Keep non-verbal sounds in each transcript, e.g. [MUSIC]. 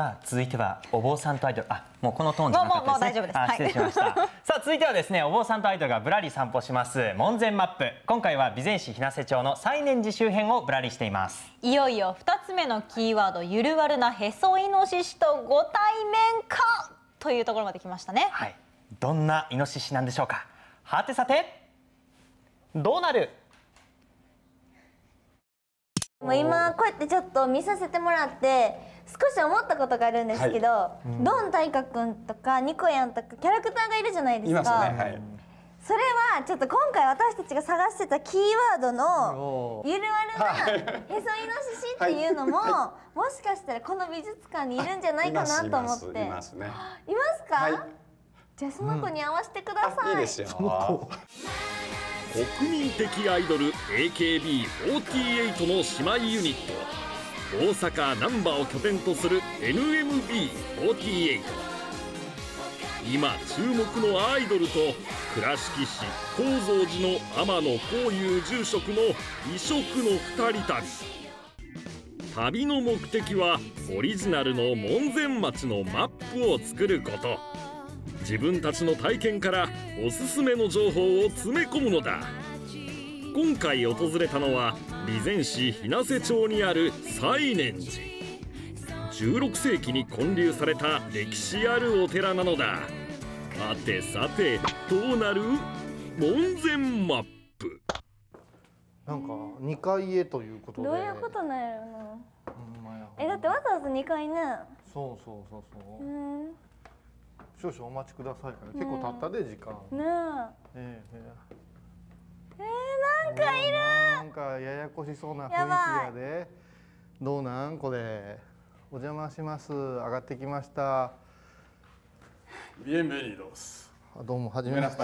さあ続いてはお坊さんとアイドル。あもうこのトーンじゃなかったですね。もうもう大丈夫です。あ失礼しました、さあ続いてはですねお坊さんとアイドルがぶらり散歩します。門前マップ。今回は備前市日生町の西念寺周辺をぶらりしています。いよいよ2つ目のキーワードゆるわるなへそイノシシとご対面かというところまで来ましたね。はい。どんなイノシシなんでしょうか。はてさてどうなる？もう今こうやってちょっと見させてもらって少し思ったことがあるんですけど、ドン大河君とかニコヤンとかキャラクターがいるじゃないですか。いますね。はい。それはちょっと今回私たちが探してたキーワードのゆるわるなへそイノシシっていうのも、[LAUGHS] もしかしたらこの美術館にいるんじゃないかなと思って。いますね。いますか、はい。じゃあその子に合わせてください、いいですよ。[LAUGHS] 国民的アイドル AKB48 の姉妹ユニット大阪難波を拠点とする NMB48 今注目のアイドルと倉敷市高蔵寺の天野幸雄住職の異色の二人旅。旅の目的はオリジナルの門前町のマップを作ること。自分たちの体験からおすすめの情報を詰め込むのだ。今回訪れたのは備前市日生町にある西念寺。16世紀に建立された歴史あるお寺なのだ。さてさてどうなる門前マップ。なんか二階へということで。どういうことなんやろな。えだってわざわざ2階ねそうそうそうそう。う、ん。ね少々お待ちくださいから結構経ったで時間、えええええー、なんかいるえなんかややこしそうな雰囲気やで。どうなん？これ。お邪魔します。上がってきました。あ Bienvenidos. どうもはじめまして.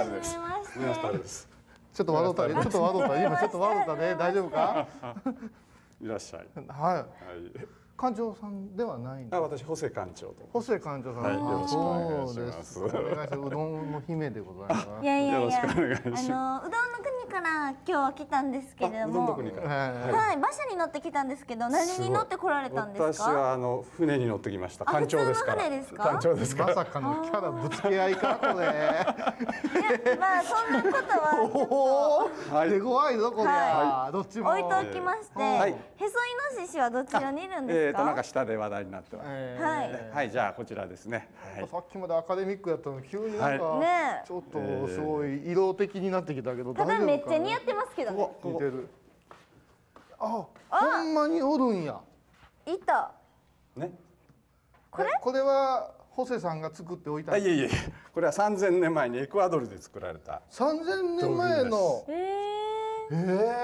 ちょっと笑うたねちょっと笑うた。今ちょっと笑うたね [LAUGHS] 大丈夫か？いらっしゃい。はい。はい。館長さんではないんであ、私ホセ館長と。ホセ館長さん、はい。よろしくお願いしそうますです。お願いします。うどんの姫でございます。いやいやいや。よろしくお願いします。あのうどんの国から今日は来たんですけれども。はい。はい。馬車に乗ってきたんですけど何に乗って来られたんです私かはあの船に乗ってきました。あ艦長ですから。ですか？艦長です。まさかのキャラぶつけ合いかこれ。いやまあそんなことはちょっおお、はい。手強いぞこれ、はどっちも。と置いておきまして、はい。へそイノシシはどちらにいるんえですか、ーとなんか下で話題になってます。えはい。はい、じゃあこちらですね。はい。さっきまでアカデミックやったのに急になんか、はねえ。ちょっとすごい色的になってきたけどただめっちゃ似合っってますけどね。似てる。あほんまにおるんや。いた。ね。これ？えこれはホセさんが作っておいたあ、いえいえ。これは3000年前にエクアドルで作られた。3000年前の。ええ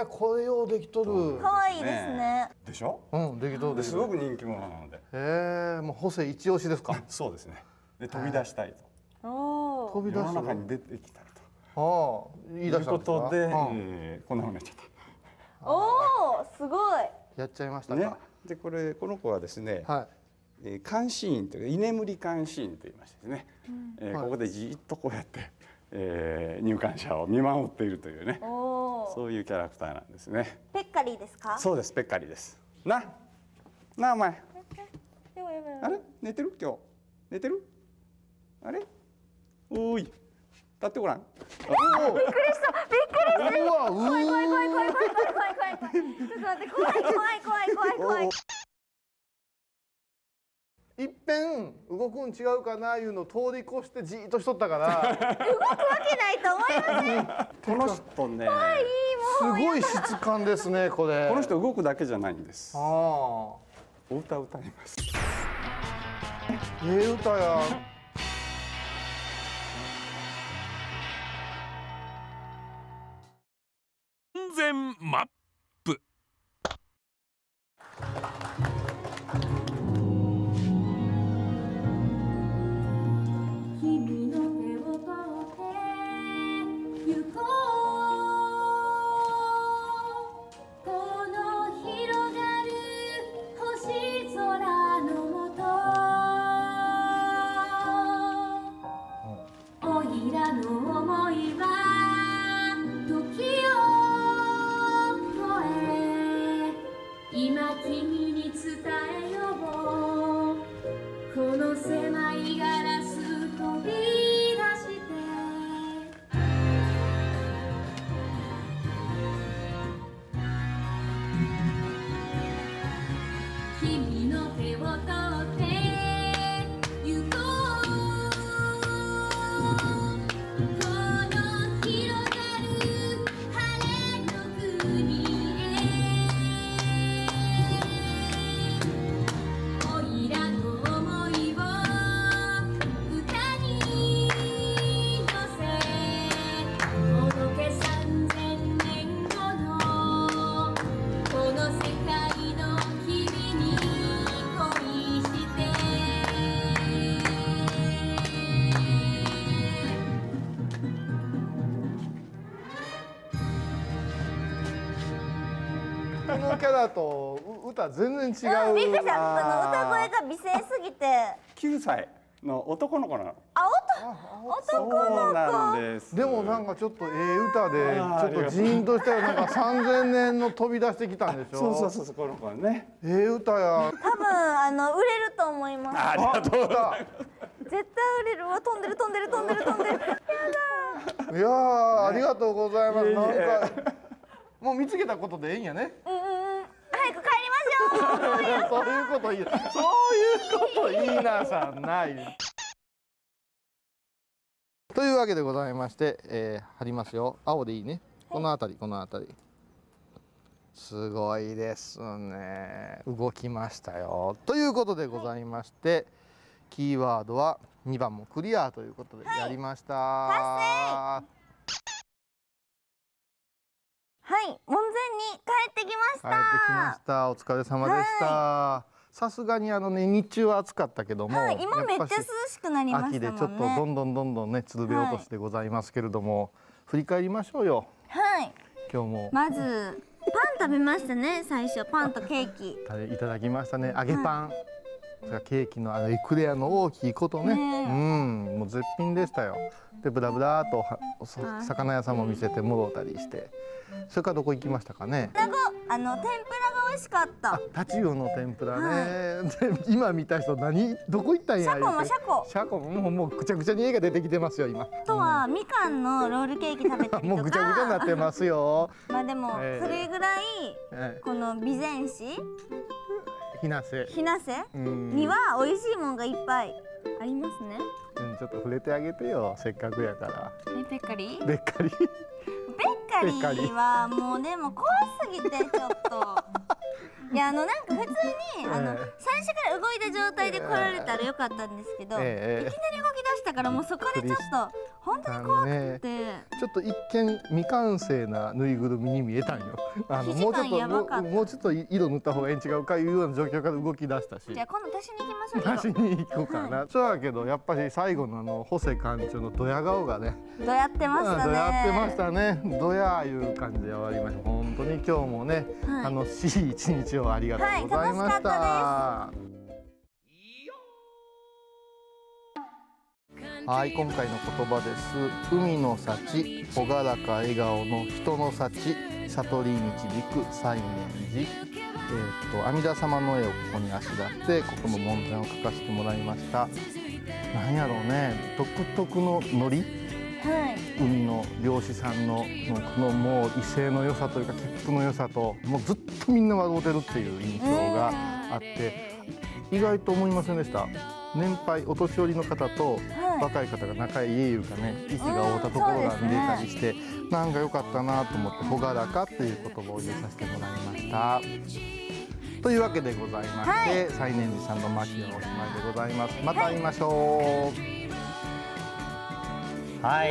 ー、これようできとる。ー、かわいいですね。でしょ？うんできとる。すごく人気者なので。えー、もうホセ一押しですか？そうですね。で飛び出したいと。おお飛び出す世の中に出てきたいああ言いと。という出したんですか？ことで、うん。えーこんなふうになっちゃっおおすごい。やっちゃいましたね。でこれこの子はですね、はい。えー監視員というか居眠り監視員と言いましてですね、えーはい。ここでじーっとこうやって、えー入館者を見守っているというねおおそういうキャラクターなんですね。ペッカリーですか？そうですペッカリです。ななあお前。あれ？寝てる？今日。寝てる？あれ？おーい立ってごらん。うわうわ怖い怖い怖い怖い怖い怖い怖い怖いちょっと待って怖い怖い怖い怖い怖い。いっぺん動くん違うかないうのを通り越してじーっとしとったから。動くわけないと思いますこの人。ねすごい質感ですねこれこの人。動くだけじゃないんですああお歌歌いますええ歌やの手を取のキャラとう歌全然違う、うん、びっくりしたあの歌声が美声すぎて。9歳の男の子なの。あ男男のそうなんです。でもなんかちょっとええ歌でちょっとジーンとしたなんか3000年の飛び出してきたんでしょ。そうそうそうそうこの子はねええ歌や。多分あの売れると思います。ありがとう。ございます絶対売れる。わ飛んでる飛んでる飛んでる飛んでる。いやーありがとうございます。なんかもう見つけたことでいいんやね。うん [LAUGHS] そういうこといい。そういうこといいなさんない。というわけでございまして、えー、貼りますよ。青でいいね。この辺りこの辺り。すごいですね。動きましたよ。ということでございまして、キーワードは2番もクリアということでやりました。はい門前に帰ってきました帰ってきました。お疲れ様でした。さすがにあのね日中は暑かったけども、はい今めっちゃ涼しくなりましたもんね秋でちょっとどんどんどんどんねつるべ落としでございますけれども、振り返りましょうよ。はい今日もまずパン食べましたね最初パンとケーキいただきましたね。揚げパン。それからケーキのあのエクレアの大きいことね。ねうん、もう絶品でしたよ。でブラブラーと魚屋さんも見せて戻ったりして、それからどこ行きましたかね？あの天ぷらが美味しかったあ、タチウオの天ぷらね。で今見た人何？どこ行ったんや？シャコもシャコシャコもうもうぐちゃぐちゃに絵が出てきてますよ今。あとはみかんのロールケーキ食べた [LAUGHS] もうぐちゃぐちゃになってますよ。まあでもええそれぐらいえこの備前市え、ひなせ。日生うんには美味しいもんがいっぱいありますねうんちょっと触れてあげてよ。せっかくやから。えペッカリ？ーべっかり？ベッカリーはもうでも怖すぎてちょっといやあのなんか普通にあのええ最初から動いた状態で来られたらよかったんですけど、ええいきなり動き出したからもうそこでちょっと本当に怖くねて、ちょっと一見未完成なぬいぐるみに見えたんよ。[LAUGHS] あのもうちょっともうちょっと色塗った方がええん違うかいうような状況から動き出したし。じゃあ今度足しに行きましょう出しに行こうかな。そうやけどやっぱり最後のあのホセ館長のドヤ顔がね。どうやってましたねドヤってましたね。ドヤいう感じで終わりました。本当に今日もね、はい楽しい一日をありがとうございました。はいはい、今回の言葉です。海の幸、朗らか笑顔の人の幸、悟りに導く西念寺。えっ、と阿弥陀様の絵をここにあしらって、ここの門前を描かせてもらいました。なんやろうね、独特のノリ。はい。海の漁師さんのこのもう威勢の良さというか切符の良さともうずっとみんな笑うてるっていう印象があって意外と思いませんでした？年配お年寄りの方とはい。若い方が仲いいいうかね息が合うたところが見れたりしてなんか良かったなと思って朗らかっていう言葉を入れさせてもらいました。というわけでございまして、西念寺さんの巻はおしまいでございます。また会いましょう。はい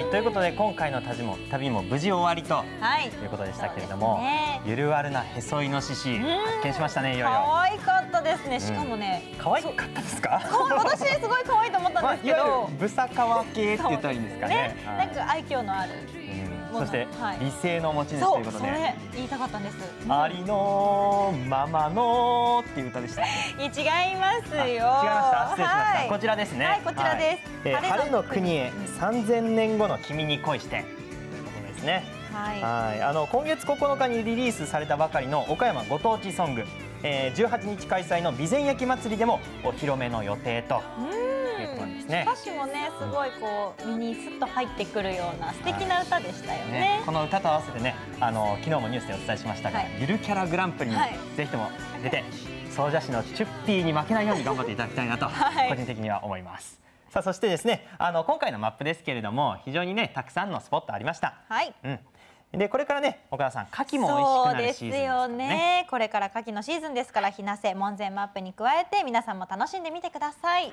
ということで今回の旅も旅も無事終わりとはい。いうことでしたけれども、ね。ゆるわるなへそイノシシ発見しましたねいよいよ。可愛かったですねしかもね、可愛かったですか？私すごい可愛いと思ったまあ、んですけど。る、ブサカワ系って言ったらいいんですかね。ねはい。なんか愛嬌のある。うんそして、はい。美声の持ち主とそいううことで。それ言いたかったんです。ありのままのっていう歌でした。[LAUGHS] 違いますよ。違いました？失礼しました。こちらですね。はいこちらです。はい。えー晴れの国。へ三千年後の君に恋して。ということですね。はい。はい。あの今月9日にリリースされたばかりの岡山ご当地ソング、えー、18日開催の備前焼祭りでもお披露目の予定と。いうことですね。歌詞もねすごいこう身にスッと入ってくるような素敵な歌でしたよね。ね、この歌と合わせてね、あの昨日もニュースでお伝えしましたが、はい。ゆるキャラグランプリにはい。ぜひとも出て、総社市のチュッピーに負けないように頑張っていただきたいなと、[LAUGHS] はい。個人的には思います。さあそしてですね、あの今回のマップですけれども、非常にねたくさんのスポットありました。はい。うん。でこれからね、岡田さん、牡蠣も美味しくなるそうですシーズンですからよね。これから牡蠣のシーズンですから日生門前マップに加えて皆さんも楽しんでみてください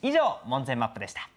以上、門前マップでした。